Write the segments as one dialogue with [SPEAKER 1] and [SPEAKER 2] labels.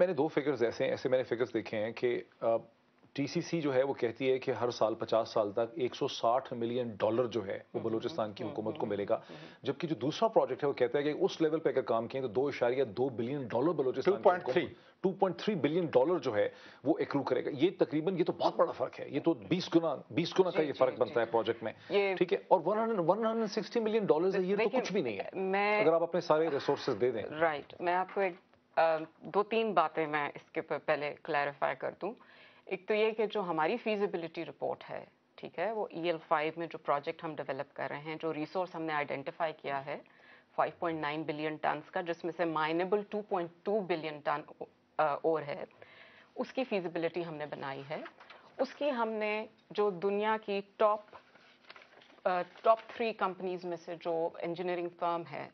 [SPEAKER 1] मैंने दो फिगर्स ऐसे ऐसे मैंने फिगर्स देखे हैं कि टीसीसी जो है वो कहती है कि हर साल 50 साल तक 160 मिलियन डॉलर जो है वो बलूचिस्तान की हुकूमत को मिलेगा। जबकि जो दूसरा प्रोजेक्ट है वो कहता है कि उस लेवल पे अगर काम किए तो दो इशारिया दो billion dollar Balochistan 2.3 three. Billion dollar जो है वो एक्रू करेगा। ये तकरीबन ये तो बहुत बड़ा फ़र्क है। ये तो 20 गुना 20 गुना का ये फ़र्क बनता है प्रोजेक्ट में। ठीक है? और 100 मिलियन डॉलर है ये तो कुछ भी नहीं है। अगर आप अपने सारे रिसोर्सेज दे दें।
[SPEAKER 2] राइट मैं आपको एक दो तीन बातें मैं इसके पर पहले क्लैरिफाई कर दूँ एक तो ये कि जो हमारी फीजिबिलिटी रिपोर्ट है, ठीक है, वो ई एल फाइव में जो प्रोजेक्ट हम डेवलप कर रहे हैं, जो रिसोर्स हमने आइडेंटिफाई किया है 5.9 बिलियन टन का, जिसमें से माइनेबल 2.2 बिलियन टन और है, उसकी फीजिबिलिटी हमने बनाई है उसकी हमने जो दुनिया की टॉप टॉप थ्री कंपनीज़ में से जो इंजीनियरिंग फर्म है।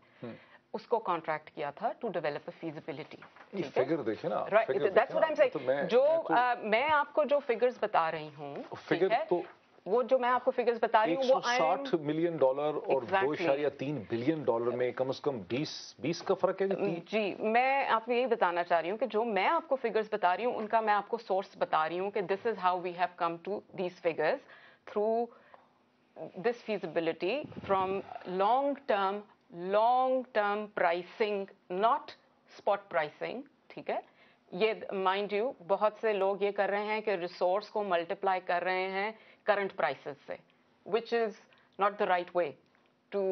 [SPEAKER 2] उसको कॉन्ट्रैक्ट किया था to develop a feasibility
[SPEAKER 1] figure देखिए ना
[SPEAKER 2] right that's what I am saying जो तो, uh, मैं आपको जो फिगर्स बता रही हूँ फिगर तो वो जो मैं आपको फिगर्स बता रही हूँ वो
[SPEAKER 1] साठ मिलियन डॉलर और दो इशारिया तीन बिलियन डॉलर में कम से कम बीस बीस का फ़र्क है
[SPEAKER 2] जी मैं आपको यही बताना चाह रही हूँ कि जो मैं आपको फिगर्स बता रही हूँ उनका मैं आपको सोर्स बता रही हूँ कि this is how we have come to these figures through this feasibility from long term long term pricing not spot pricing ठीक है? ये माइंड यू बहुत से लोग ये कर रहे हैं कि रिसोर्स को मल्टीप्लाई कर रहे हैं करंट प्राइसेस से which is not the right way to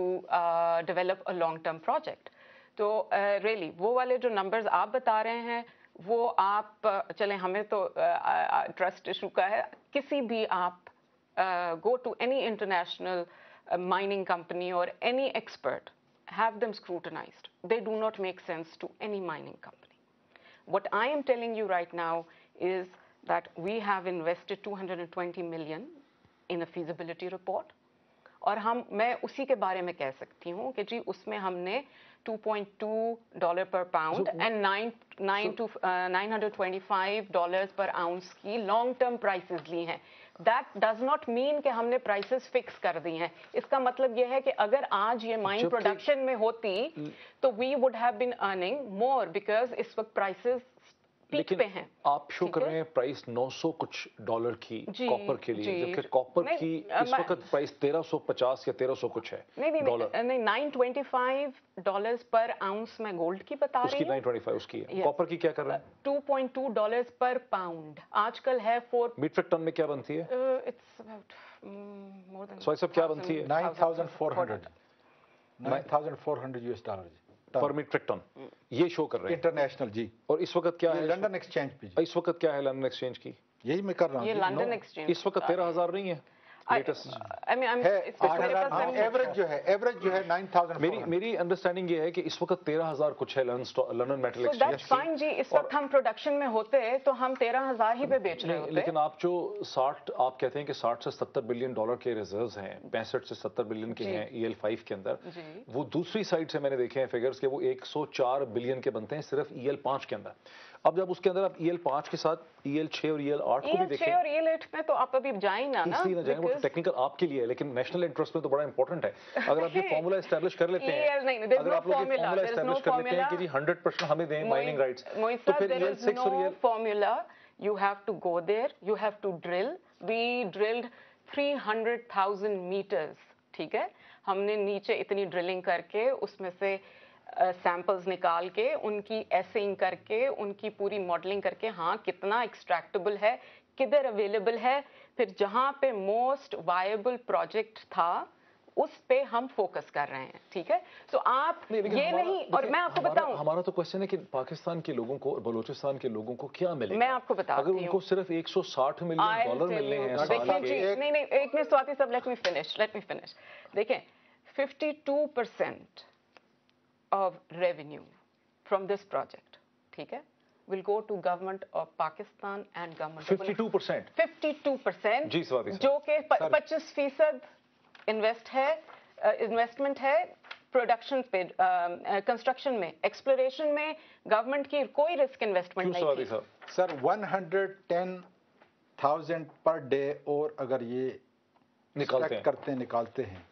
[SPEAKER 2] develop a long term project तो रियली uh, really, वो वाले जो नंबर्स आप बता रहे हैं वो आप uh, चलें हमें तो ट्रस्ट uh, इशू का है। किसी भी आप go to any international mining company और any expert have them scrutinized. They do not make sense to any mining company. What I am telling you right now is that we have invested 220 million in a feasibility report. और हम मैं उसी के बारे में कह सकती हूँ कि जी उसमें हमने 2.2 dollar per pound and 9 9 to 925 dollars per ounce की लॉन्ग टर्म प्राइसेस ली हैं। दैट डज नॉट मीन कि हमने प्राइसेस फिक्स कर दी हैं। इसका मतलब यह है कि अगर आज ये माइन प्रोडक्शन में होती तो we would have been earning more because इस वक्त प्राइसेस
[SPEAKER 1] लेकिन
[SPEAKER 2] पे हैं।
[SPEAKER 1] आप शो कर रहे हैं प्राइस 900 कुछ डॉलर की कॉपर के लिए जबकि कॉपर की इस वक्त प्राइस 1350 या 1300 कुछ है
[SPEAKER 2] नहीं नहीं डॉलर। नहीं 925 डॉलर्स पर आउंस में गोल्ड की बता
[SPEAKER 1] रही हूँ। उसकी 925 उसकी है। कॉपर की क्या कर रहे
[SPEAKER 2] हैं? 2.2 डॉलर्स पर पाउंड। आजकल है 4
[SPEAKER 1] मीट्रिक टन में क्या बनती है?
[SPEAKER 2] It's about more than
[SPEAKER 1] so सब क्या बनती है?
[SPEAKER 3] 9400 9400 यूएस डॉलर।
[SPEAKER 1] पर मीट्रिक टन ये शो कर रहे हैं।
[SPEAKER 3] इंटरनेशनल जी।
[SPEAKER 1] और इस वक्त क्या है?
[SPEAKER 3] लंदन एक्सचेंज पे
[SPEAKER 1] इस वक्त क्या है लंदन एक्सचेंज की?
[SPEAKER 3] यही मैं कर रहा हूँ
[SPEAKER 2] ये लंदन एक्सचेंज
[SPEAKER 1] इस वक्त तेरह हज़ार नहीं है।
[SPEAKER 3] एवरेज जो है एवरेज जो है 9000
[SPEAKER 1] मेरी मेरी अंडरस्टैंडिंग ये है कि इस वक्त 13000 कुछ है लंदन मेटल एक्सचेंज
[SPEAKER 2] फाइन जी इस वक्त हम प्रोडक्शन में होते हैं तो हम 13000 ही पे बेच रहे होते
[SPEAKER 1] लेकिन आप जो 60 आप कहते हैं कि 60 से 70 बिलियन डॉलर के रिजर्व्स हैं 65 से 70 बिलियन के हैं ईएल 5 के अंदर वो दूसरी साइड से मैंने देखे हैं फिगर्स के वो 104 बिलियन के बनते हैं सिर्फ़ ईएल 5 के अंदर। अब जब उसके अंदर आप ईएल पाँच के साथ ईएल छह और ईएल आठ को भी देखें
[SPEAKER 2] और ईएल एट में तो आप अभी जाए ना ना?
[SPEAKER 1] इसलिए ना जाए वो टेक्निकल आपके लिए है लेकिन नेशनल इंटरेस्ट में तो बड़ा इंपॉर्टेंट है। अगर आप ये फॉर्मूला एस्टैब्लिश कर लेते हैं अगर आप लोग फॉर्मूला एस्टैब्लिश कर लेते हैं कि जी 100% हमें दें माइनिंग राइट्स तो फिर ईएल 6 और EL
[SPEAKER 2] formula you have to go there you have to drill. We drilled 300,000 meters ठीक है? हमने नीचे इतनी ड्रिलिंग करके उसमें से सैंपल्स निकाल के उनकी एसिंग करके उनकी पूरी मॉडलिंग करके हाँ कितना एक्सट्रैक्टेबल है किधर अवेलेबल है फिर जहाँ पे मोस्ट वायबल प्रोजेक्ट था उस पे हम फोकस कर रहे हैं ठीक है? तो आप नहीं, ये नहीं और मैं आपको बताऊँ।
[SPEAKER 1] हमारा तो क्वेश्चन है कि पाकिस्तान के लोगों को और बलोचिस्तान के लोगों को क्या मिलेगा?
[SPEAKER 2] मैं आपको बता
[SPEAKER 1] अगर उनको सिर्फ़ 160 मिलियन डॉलर मिलने हैं
[SPEAKER 2] देखिए नहीं नहीं एक मिनट स्वाति सब let me finish let me finish देखें 52 percent of revenue from this project, okay, will go to government of Pakistan and government
[SPEAKER 1] 52 percent.
[SPEAKER 2] 52 percent.
[SPEAKER 1] जी स्वाति
[SPEAKER 2] जो कि 25 फ़ीसद इन्वेस्ट है इन्वेस्टमेंट है प्रोडक्शन पे कंस्ट्रक्शन में एक्सप्लोरेशन में गवर्नमेंट की कोई रिस्क इन्वेस्टमेंट नहीं
[SPEAKER 3] है सर 110,000 पर डे और अगर ये निकालते करते निकालते हैं।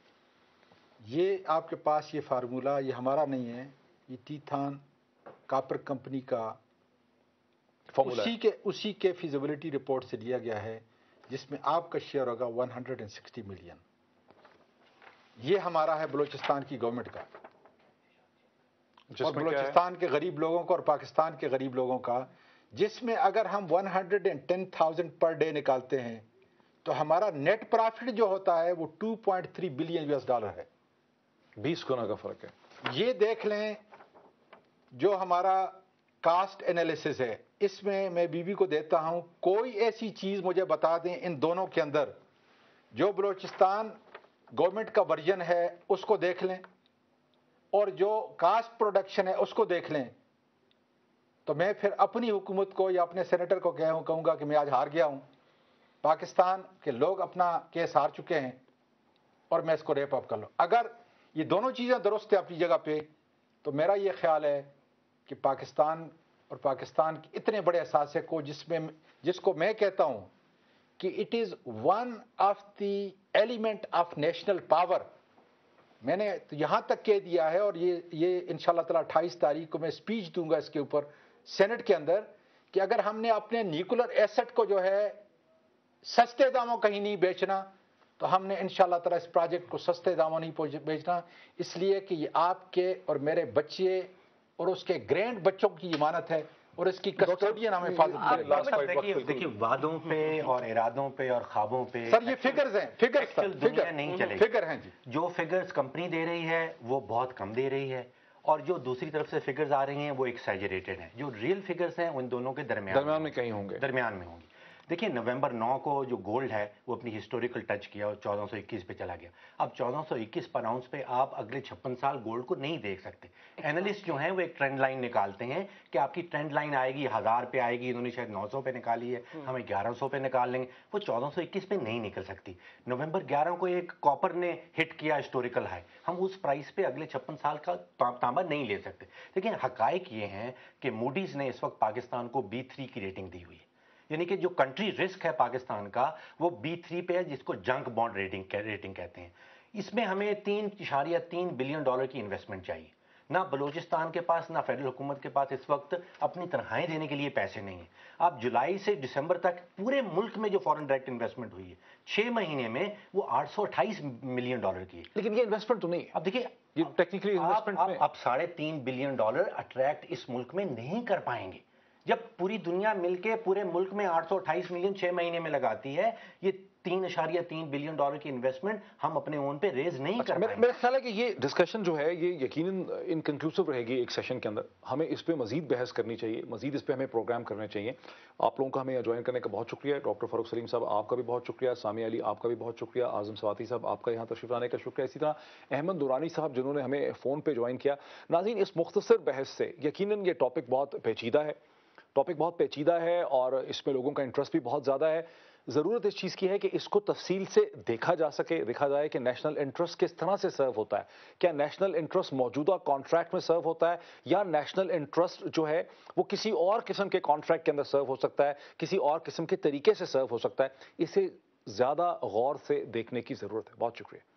[SPEAKER 3] ये आपके पास ये फार्मूला ये हमारा नहीं है ये टीथान कापर कंपनी का उसी के उसी के फिजिबिलिटी रिपोर्ट से लिया गया है जिसमें आपका शेयर होगा 160 मिलियन ये हमारा है बलूचिस्तान की गवर्नमेंट का। और बलूचिस्तान के गरीब लोगों का और पाकिस्तान के गरीब लोगों का जिसमें अगर हम 110,000 पर डे निकालते हैं तो हमारा नेट प्रॉफिट जो होता है वो 2.3 बिलियन यूएस डॉलर है।
[SPEAKER 1] 20 गुना का फ़र्क है।
[SPEAKER 3] ये देख लें, जो हमारा कास्ट एनालिसिस है, इसमें मैं बीबी को देता हूँ, कोई ऐसी चीज़ मुझे बता दें इन दोनों के अंदर, जो बलूचिस्तान गवर्नमेंट का वर्जन है, उसको देख लें, और जो कास्ट प्रोडक्शन है, उसको देख लें। तो मैं फिर अपनी हुकूमत को या अपने सेनेटर को कह, कहूँगा कि मैं आज हार गया हूँ। पाकिस्तान के लोग अपना केस हार चुके हैं, और मैं इसको रेप अप कर लूँ। अगर ये दोनों चीज़ें दुरुस्त है अपनी जगह पे। तो मेरा ये ख्याल है कि पाकिस्तान और पाकिस्तान के इतने बड़े असासे को जिसमें जिसको मैं कहता हूँ कि it is one of the element of national power मैंने तो यहाँ तक कह दिया है और ये ये इन ताला अट्ठाईस तारीख को मैं स्पीच दूँगा इसके ऊपर सेनेट के अंदर कि अगर हमने अपने न्यूक्लियर एसेट को जो है सस्ते दामों कहीं नहीं बेचना तो हमने इन ताला इस प्रोजेक्ट को सस्ते दामों नहीं बेचना। इसलिए कि ये आपके और मेरे बच्चे और उसके ग्रैंड बच्चों की इमानत है और इसकी कस्टोडियन हमें
[SPEAKER 4] देखिए देखिए वादों पे और इरादों पे और ख्वाबों पे
[SPEAKER 3] सर ये फिगर्स हैं फिगर्स
[SPEAKER 4] फिगर नहीं चले
[SPEAKER 3] फिगर हैं जी।
[SPEAKER 4] जो फिगर्स कंपनी दे रही है वो बहुत कम दे रही है। और जो दूसरी तरफ़ से फिगर्स आ रही हैं वो एक्सैजरेटेड हैं। जो रियल फिगर्स हैं उन दोनों के दरमियान
[SPEAKER 1] दरमियान में कहीं होंगे।
[SPEAKER 4] दरमियान में होंगे। देखिए नवंबर 9 को जो गोल्ड है वो अपनी हिस्टोरिकल टच किया और 1421 पे चला गया। अब 1421 पर आउंस पे आप अगले छप्पन साल गोल्ड को नहीं देख सकते। एनालिस्ट जो हैं वो एक ट्रेंड लाइन निकालते हैं कि आपकी ट्रेंड लाइन आएगी हज़ार पे आएगी इन्होंने शायद 900 पे निकाली है हम्म। हमें 1100 पे निकाल लेंगे। वो 1421 पे नहीं निकल सकती। नवंबर 11 को एक कॉपर ने हिट किया हिस्टोरिकल हाई हम उस प्राइस पे अगले छप्पन साल का तांबा नहीं ले सकते। लेकिन हकायक ये हैं कि मूडीज़ ने इस वक्त पाकिस्तान को बी की रेटिंग दी हुई है। यानी कि जो कंट्री रिस्क है पाकिस्तान का वो बी थ्री पे है जिसको जंक बॉन्ड रेटिंग रेटिंग कहते हैं। इसमें हमें तीन इशारिया तीन बिलियन डॉलर की इन्वेस्टमेंट चाहिए। ना बलूचिस्तान के पास ना फेडरल हुकूमत के पास इस वक्त अपनी तनख्वाहें देने के लिए पैसे नहीं है। अब जुलाई से दिसंबर तक पूरे मुल्क में जो फॉरेन डायरेक्ट इन्वेस्टमेंट हुई है छह महीने में वो आठ सौ अट्ठाईस मिलियन डॉलर की है।
[SPEAKER 1] लेकिन ये इन्वेस्टमेंट तो नहीं है।
[SPEAKER 4] अब देखिए ये टेक्निकली इन्वेस्टमेंट आप साढ़े तीन बिलियन डॉलर अट्रैक्ट इस मुल्क में नहीं कर पाएँगे। जब पूरी दुनिया मिलके पूरे मुल्क में 828 मिलियन छह महीने में लगाती है ये तीन इशारिया तीन बिलियन डॉलर की इन्वेस्टमेंट हम अपने ओन पे रेज नहीं अच्छा, कर
[SPEAKER 1] मेरा ख्याल है कि ये डिस्कशन जो है ये यकीन इनकंक्लूसिव रहेगी एक सेशन के अंदर। हमें इस पर मजीद बहस करनी चाहिए मजीद इस पर हमें प्रोग्राम करने चाहिए। आप लोगों का हमें ज्वाइन करने का बहुत शुक्रिया। डॉक्टर फारूक सलीम साहब आपका भी बहुत शुक्रिया। सामिया अली आपका भी बहुत शुक्रिया। आज़म सवाती साहब आपका यहाँ तशरीफ़ लाने का शुक्रिया। इसी तरह अहमद दुरानी साहब जिन्होंने हमें फ़ोन पर ज्वाइन किया। नाजीन इस मुख्तर बहस से यकीन ये टॉपिक बहुत पेचीदा है। टॉपिक बहुत पेचीदा है और इसमें लोगों का इंटरेस्ट भी बहुत ज़्यादा है। ज़रूरत इस चीज़ की है कि इसको तफसील से देखा जा सके, देखा जाए कि नेशनल इंटरेस्ट किस तरह से सर्व होता है। क्या नेशनल इंटरेस्ट मौजूदा कॉन्ट्रैक्ट में सर्व होता है या नेशनल इंटरेस्ट जो है, वो किसी और किस्म के कॉन्ट्रैक्ट के अंदर सर्व हो सकता है, किसी और किस्म के तरीके से सर्व हो सकता है। इसे ज़्यादा गौर से देखने की ज़रूरत है। बहुत शुक्रिया।